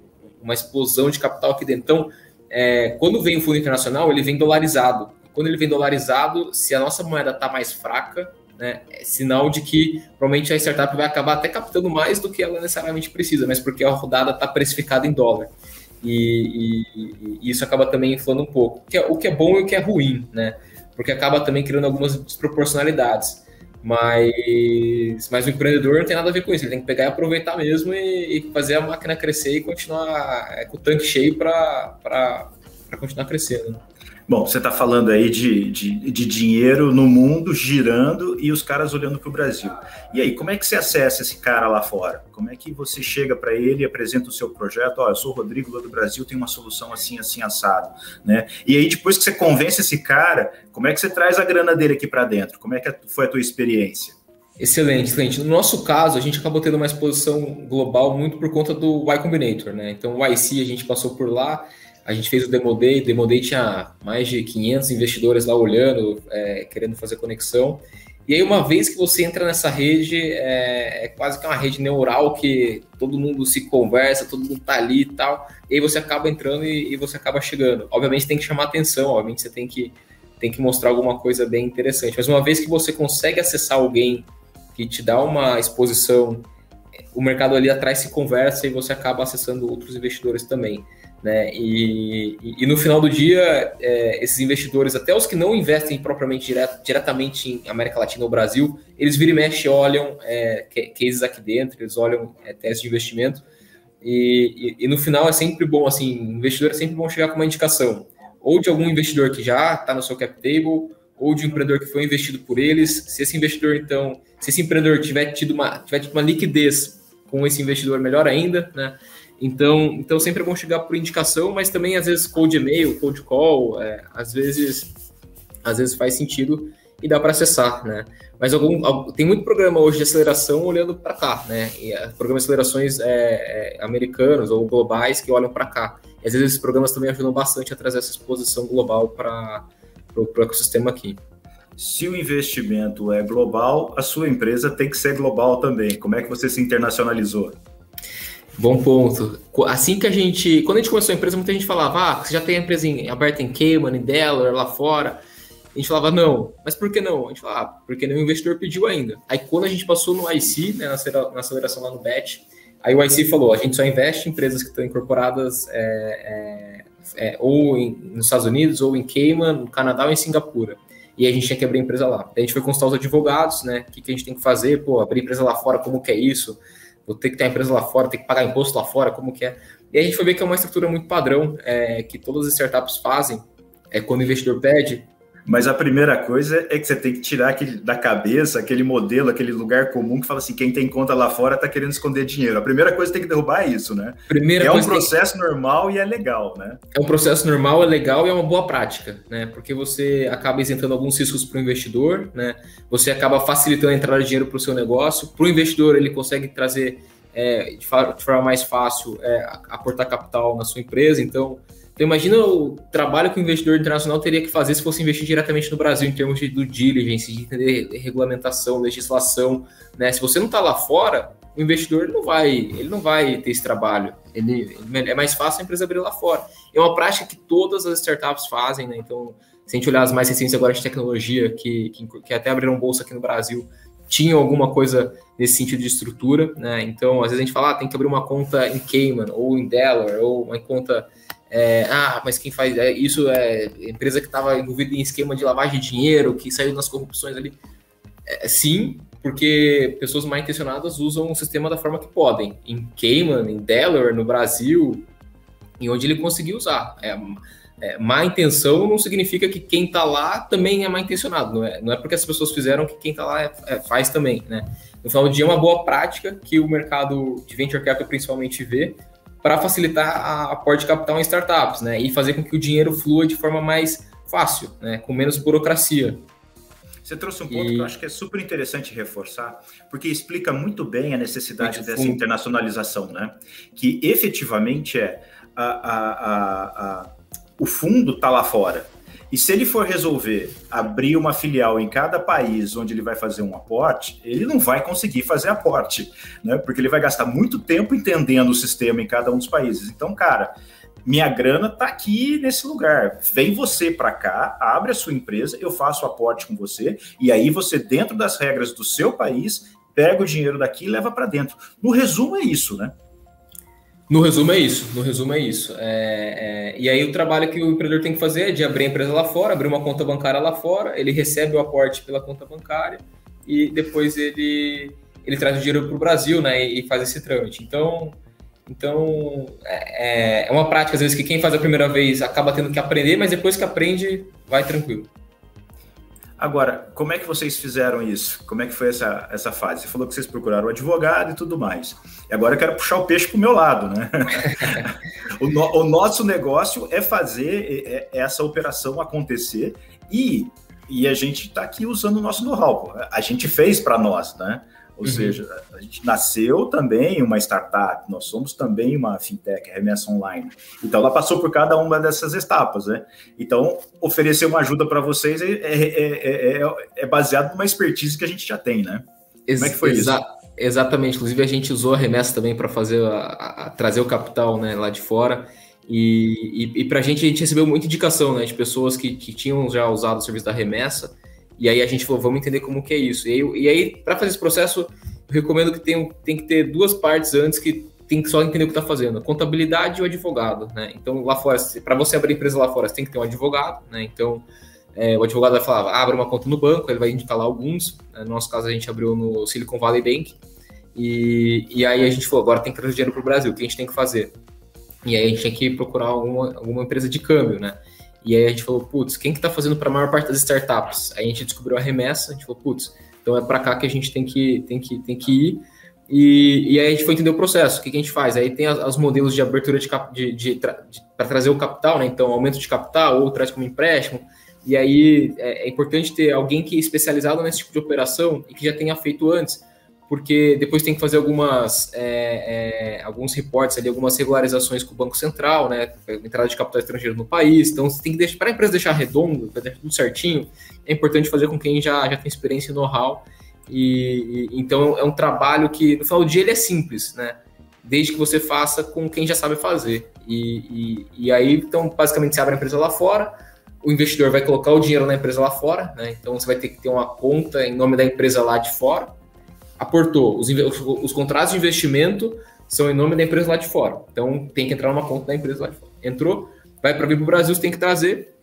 uma explosão de capital aqui dentro. Então, é, quando vem o fundo internacional, ele vem dolarizado. Quando ele vem dolarizado, se a nossa moeda está mais fraca, né, é sinal de que provavelmente a startup vai acabar até captando mais do que ela necessariamente precisa, mas porque a rodada está precificada em dólar. E, e, e, isso acaba também inflando um pouco. O que, é, o que é bom e o que é ruim, né? Porque acaba também criando algumas desproporcionalidades. Mas, mas o empreendedor não tem nada a ver com isso, ele tem que pegar e aproveitar mesmo e, e fazer a máquina crescer e continuar é, com o tanque cheio para continuar crescendo. Bom, você está falando aí de, de, de, dinheiro no mundo girando e os caras olhando para o Brasil. E aí, como é que você acessa esse cara lá fora? Como é que você chega para ele e apresenta o seu projeto? Ó, eu sou o Rodrigo lá do Brasil, tenho uma solução assim, assim, assado. Né? E aí, depois que você convence esse cara, como é que você traz a grana dele aqui para dentro? Como é que foi a tua experiência? Excelente, excelente. No nosso caso, a gente acabou tendo uma exposição global muito por conta do Y Combinator, né? Então, o YC a gente passou por lá, a gente fez o Demo Day, Demo Day tinha mais de 500 investidores lá olhando, é, querendo fazer conexão. E aí, uma vez que você entra nessa rede, é, é, quase que uma rede neural que todo mundo se conversa, todo mundo tá ali e tal. E aí você acaba entrando e, e você acaba chegando. Obviamente tem que chamar atenção, obviamente você tem que, tem que mostrar alguma coisa bem interessante. Mas uma vez que você consegue acessar alguém que te dá uma exposição, o mercado ali atrás se conversa e você acaba acessando outros investidores também. Né? E, e, e, no final do dia, é, esses investidores, até os que não investem propriamente direto, diretamente em América Latina ou Brasil, eles viram e mexe olham é, cases aqui dentro, eles olham é, testes de investimento. E, e, no final é sempre bom, assim, investidor é sempre bom chegar com uma indicação, ou de algum investidor que já está no seu cap table, ou de um empreendedor que foi investido por eles. Se esse investidor, então, se esse empreendedor tiver tido uma, tiver tido uma liquidez com esse investidor, melhor ainda, né? Então, então sempre é bom chegar por indicação, mas também às vezes cold e-mail, cold call, é, às vezes às vezes faz sentido e dá para acessar, né? Mas algum, tem muito programa hoje de aceleração olhando para cá, né? E, é, programas de acelerações é, é, americanos ou globais que olham para cá. E às vezes esses programas também ajudam bastante a trazer essa exposição global para o ecossistema aqui. Se o investimento é global, a sua empresa tem que ser global também. Como é que você se internacionalizou? Bom ponto. Assim que a gente. Quando a gente começou a empresa, muita gente falava: ah, você já tem a empresa em, aberta em Cayman, em Delaware, lá fora. A gente falava, não. Mas por que não? A gente falava, ah, porque nenhum investidor pediu ainda. Aí quando a gente passou no IC, né, na aceleração lá no BET, aí o IC falou: a gente só investe em empresas que estão incorporadas é, é, é, ou em, nos Estados Unidos, ou em Cayman, no Canadá ou em Singapura. E a gente tinha que abrir empresa lá. Daí a gente foi consultar os advogados, né? O que, que a gente tem que fazer? Pô, abrir empresa lá fora, como que é isso? Vou ter que ter a empresa lá fora, ter que pagar imposto lá fora, como que é. E a gente foi ver que é uma estrutura muito padrão, é, que todas as startups fazem, é quando o investidor pede, mas a primeira coisa é que você tem que tirar aquele, da cabeça aquele modelo, aquele lugar comum que fala assim: quem tem conta lá fora está querendo esconder dinheiro. A primeira coisa que tem que derrubar é isso, né? Primeira é um processo tem... normal e é legal, né? É um processo normal, é legal e é uma boa prática, né? Porque você acaba isentando alguns riscos para o investidor, né? Você acaba facilitando a entrada de dinheiro para o seu negócio. Para o investidor, ele consegue trazer é, de, forma mais fácil é, aportar capital na sua empresa. Então, então, imagina o trabalho que o investidor internacional teria que fazer se fosse investir diretamente no Brasil em termos de due diligence, de entender regulamentação, legislação. Né? Se você não está lá fora, o investidor não vai, ele não vai ter esse trabalho. Ele, é mais fácil a empresa abrir lá fora. É uma prática que todas as startups fazem, né? Então, se a gente olhar as mais recentes agora de tecnologia, que, que, que até abriram bolsa aqui no Brasil, tinham alguma coisa nesse sentido de estrutura, né? Então, às vezes a gente fala, ah, tem que abrir uma conta em Cayman, ou em Delaware, ou uma conta é, ah, mas quem faz é, isso é empresa que estava envolvida em esquema de lavagem de dinheiro, que saiu nas corrupções ali. É, sim, porque pessoas mal intencionadas usam o sistema da forma que podem. Em Cayman, em Delaware, no Brasil, em onde ele conseguiu usar. É, é, má intenção não significa que quem está lá também é mal intencionado. Não é, não é porque as pessoas fizeram que quem está lá é, é, faz também, né? No final do dia, é uma boa prática que o mercado de venture capital principalmente vê para facilitar a aporte de capital em startups, né? E fazer com que o dinheiro flua de forma mais fácil, né? Com menos burocracia. Você trouxe um ponto e... que eu acho que é super interessante reforçar, porque explica muito bem a necessidade dessa internacionalização, né? Que efetivamente é a, a, a, a o fundo está lá fora. E se ele for resolver abrir uma filial em cada país onde ele vai fazer um aporte, ele não vai conseguir fazer aporte, né? Porque ele vai gastar muito tempo entendendo o sistema em cada um dos países. Então, cara, minha grana está aqui nesse lugar. Vem você para cá, abre a sua empresa, eu faço o aporte com você, e aí você, dentro das regras do seu país, pega o dinheiro daqui e leva para dentro. No resumo, é isso, né? No resumo é isso, no resumo é isso. É, é, e aí o trabalho que o empreendedor tem que fazer é de abrir a empresa lá fora, abrir uma conta bancária lá fora, ele recebe o aporte pela conta bancária e depois ele, ele traz o dinheiro para o Brasil né, e, faz esse trâmite. Então, então é, é, é uma prática, às vezes, que quem faz a primeira vez acaba tendo que aprender, mas depois que aprende, vai tranquilo. Agora, como é que vocês fizeram isso? Como é que foi essa, essa fase? Você falou que vocês procuraram o advogado e tudo mais. E agora eu quero puxar o peixe para o meu lado, né? o, no, o, nosso negócio é fazer é, é essa operação acontecer e, e a gente está aqui usando o nosso know-how. A gente fez para nós, né? Ou uhum. seja, a gente nasceu também uma startup, nós somos também uma fintech, remessa online. Então, ela passou por cada uma dessas etapas, né? Então, oferecer uma ajuda para vocês é, é, é, é, baseado numa expertise que a gente já tem, né? Como é que foi Exa isso? Exatamente. Inclusive, a gente usou a remessa também para fazer a, a, trazer o capital né, lá de fora. E, e, e para a gente, a gente recebeu muita indicação né, de pessoas que, que tinham já usado o serviço da remessa e aí a gente falou, vamos entender como que é isso. E aí, aí para fazer esse processo, eu recomendo que tem, tem que ter duas partes antes que tem que só entender o que está fazendo, contabilidade e o advogado, né? Então, lá fora, para você abrir empresa lá fora, você tem que ter um advogado, né? Então, é, o advogado vai falar, abre uma conta no banco, ele vai indicar lá alguns. Né? No nosso caso, a gente abriu no Silicon Valley Bank. E, e aí a gente falou, agora tem que trazer dinheiro para o Brasil, o que a gente tem que fazer? E aí a gente tem que procurar alguma, alguma empresa de câmbio, né? E aí a gente falou, putz, quem que tá fazendo para a maior parte das startups? Aí a gente descobriu a remessa, a gente falou, putz, então é para cá que a gente tem que, tem que, tem que ir. E, e aí a gente foi entender o processo, o que, que a gente faz? Aí tem os modelos de abertura de, de, de, de para trazer o capital, né? Então, aumento de capital ou traz como empréstimo. E aí é, é importante ter alguém que é especializado nesse tipo de operação e que já tenha feito antes porque depois tem que fazer algumas é, é, alguns reportes ali, algumas regularizações com o Banco Central, né? Entrada de capital estrangeiro no país. Então, você tem que deixar para a empresa deixar redondo, para deixar tudo certinho. É importante fazer com quem já, já tem experiência e know-how. E, e, então é um trabalho que no final do dia ele é simples, né? Desde que você faça com quem já sabe fazer. E, e, e aí, então, basicamente, você abre a empresa lá fora, o investidor vai colocar o dinheiro na empresa lá fora, né? Então você vai ter que ter uma conta em nome da empresa lá de fora aportou, os, os, contratos de investimento são em nome da empresa lá de fora. Então tem que entrar numa conta da empresa lá de fora. Entrou, vai para vir para o Brasil, você tem que trazer.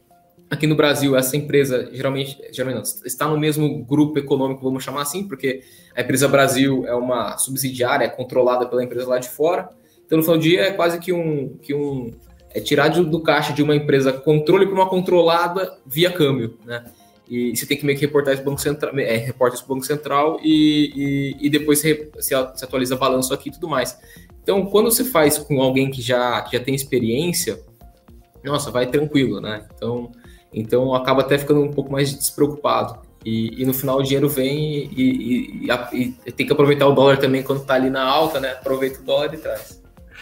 Aqui no Brasil, essa empresa geralmente, geralmente não, está no mesmo grupo econômico, vamos chamar assim, porque a empresa Brasil é uma subsidiária, é controlada pela empresa lá de fora. Então, no final do dia, é quase que um. Que um é tirar do, do caixa de uma empresa controle para uma controlada via câmbio, né? E você tem que meio que reportar o Banco Central, é, reporta isso Banco Central e, e, e depois se, se, atualiza balanço aqui e tudo mais. Então, quando você faz com alguém que já, que já tem experiência, nossa, vai tranquilo, né? Então, então acaba até ficando um pouco mais despreocupado. E, e no final o dinheiro vem e, e, tem que aproveitar o dólar também quando está ali na alta, né? Aproveita o dólar e traz.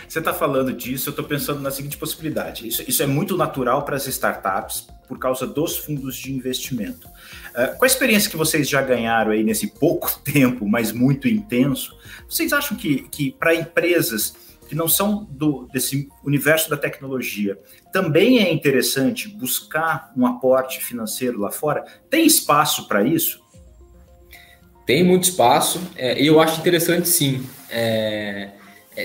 Você está falando disso, eu estou pensando na seguinte possibilidade. Isso, isso é muito natural para as startups por causa dos fundos de investimento. Uh, qual a experiência que vocês já ganharam aí nesse pouco tempo, mas muito intenso? Vocês acham que, que para empresas que não são do, desse universo da tecnologia, também é interessante buscar um aporte financeiro lá fora? Tem espaço para isso? Tem muito espaço, é, e eu acho interessante sim. É,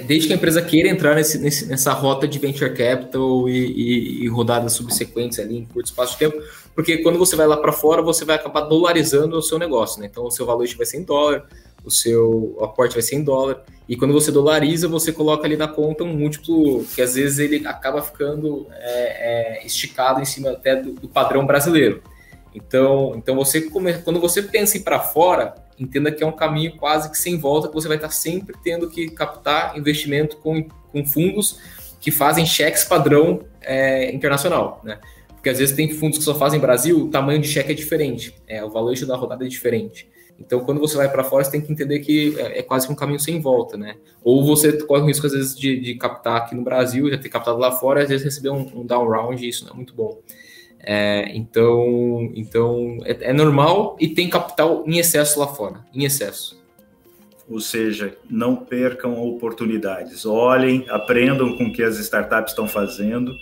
desde que a empresa queira entrar nesse, nesse, nessa rota de venture capital e, e, e, rodadas subsequentes ali em curto espaço de tempo, porque quando você vai lá para fora, você vai acabar dolarizando o seu negócio, né? Então, o seu valor vai ser em dólar, o seu aporte vai ser em dólar. E quando você dolariza, você coloca ali na conta um múltiplo que às vezes ele acaba ficando é, é, esticado em cima até do, do, padrão brasileiro. Então, então você come, quando você pensa em para fora, entenda que é um caminho quase que sem volta, que você vai estar sempre tendo que captar investimento com, com fundos que fazem cheques padrão é, internacional, né? Porque às vezes tem fundos que só fazem Brasil, o tamanho de cheque é diferente, é, o valor da rodada é diferente. Então, quando você vai para fora, você tem que entender que é, é, quase que um caminho sem volta, né? Ou você corre o risco, às vezes, de, de captar aqui no Brasil, já ter captado lá fora, às vezes receber um, um down round, e isso não é muito bom. É, então, então é, é, normal e tem capital em excesso lá fora, em excesso. Ou seja, não percam oportunidades. Olhem, aprendam com o que as startups estão fazendo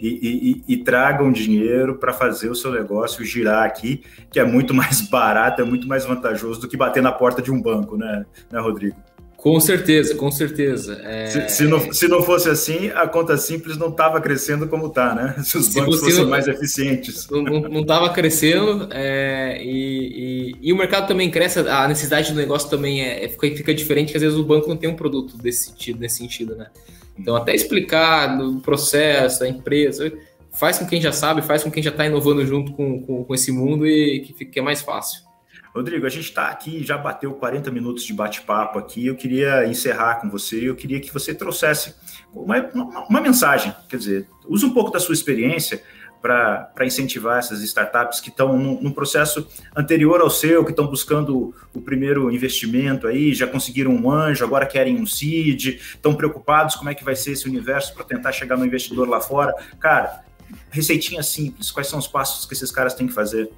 e, e, e tragam dinheiro para fazer o seu negócio girar aqui, que é muito mais barato, é muito mais vantajoso do que bater na porta de um banco, né, né Rodrigo? Com certeza, com certeza. É... Se, se, não, se não fosse assim, a conta simples não estava crescendo como está, né? Se os se bancos fossem não, mais eficientes. Não estava crescendo é, e, e, e, o mercado também cresce, a necessidade do negócio também é, fica, fica diferente, que às vezes o banco não tem um produto desse sentido, nesse sentido, né? Então, até explicar o processo, da empresa, faz com quem já sabe, faz com quem já está inovando junto com, com, com, esse mundo e que fique mais fácil. Rodrigo, a gente está aqui, já bateu 40 minutos de bate-papo aqui. Eu queria encerrar com você. Eu queria que você trouxesse uma, uma, uma mensagem, quer dizer, use um pouco da sua experiência para incentivar essas startups que estão num, processo anterior ao seu, que estão buscando o primeiro investimento aí, já conseguiram um anjo, agora querem um seed, estão preocupados como é que vai ser esse universo para tentar chegar no investidor lá fora. Cara, receitinha simples, quais são os passos que esses caras têm que fazer?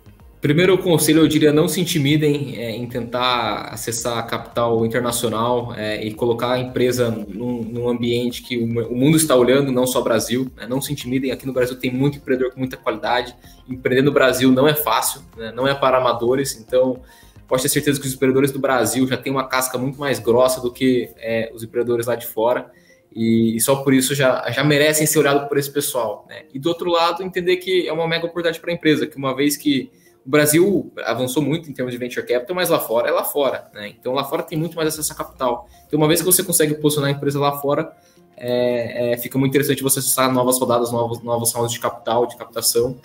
Primeiro conselho, eu diria não se intimidem é, em tentar acessar capital internacional é, e colocar a empresa num, num ambiente que o, o, mundo está olhando, não só o Brasil. Né? Não se intimidem, aqui no Brasil tem muito empreendedor com muita qualidade. Empreender no Brasil não é fácil, né? não é para amadores, então pode ter certeza que os empreendedores do Brasil já têm uma casca muito mais grossa do que é, os empreendedores lá de fora. E, e, só por isso já, já merecem ser olhados por esse pessoal. Né? E do outro lado, entender que é uma mega oportunidade para a empresa, que uma vez que o Brasil avançou muito em termos de venture capital, mas lá fora é lá fora, né? Então lá fora tem muito mais acesso a capital. Então, uma vez que você consegue posicionar a empresa lá fora, é, é, fica muito interessante você acessar novas rodadas, novos, novos rounds de capital, de captação,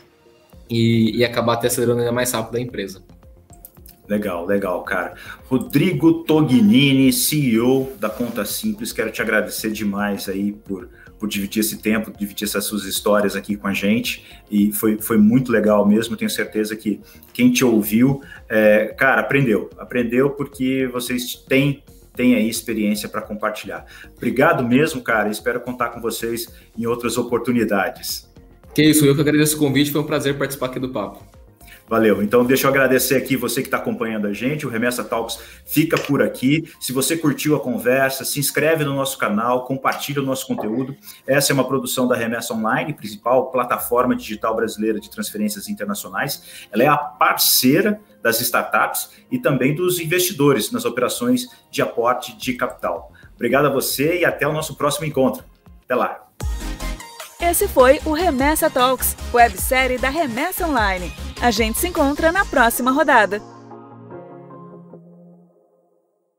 e, e acabar até acelerando ainda mais rápido a empresa. Legal, legal, cara. Rodrigo Tognini, CEO da Conta Simples, quero te agradecer demais aí por por dividir esse tempo, dividir essas suas histórias aqui com a gente. E foi, foi muito legal mesmo. Tenho certeza que quem te ouviu, é, cara, aprendeu. Aprendeu porque vocês têm, têm aí experiência para compartilhar. Obrigado mesmo, cara. Espero contar com vocês em outras oportunidades. Que isso, eu que agradeço o convite. Foi um prazer participar aqui do papo. Valeu. Então, deixa eu agradecer aqui você que está acompanhando a gente. O Remessa Talks fica por aqui. Se você curtiu a conversa, se inscreve no nosso canal, compartilha o nosso conteúdo. Essa é uma produção da Remessa Online, principal plataforma digital brasileira de transferências internacionais. Ela é a parceira das startups e também dos investidores nas operações de aporte de capital. Obrigado a você e até o nosso próximo encontro. Até lá. Esse foi o Remessa Talks, websérie da Remessa Online. A gente se encontra na próxima rodada.